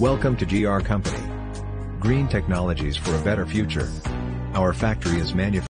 Welcome to GR Company. Green technologies for a better future. Our factory is manufacturing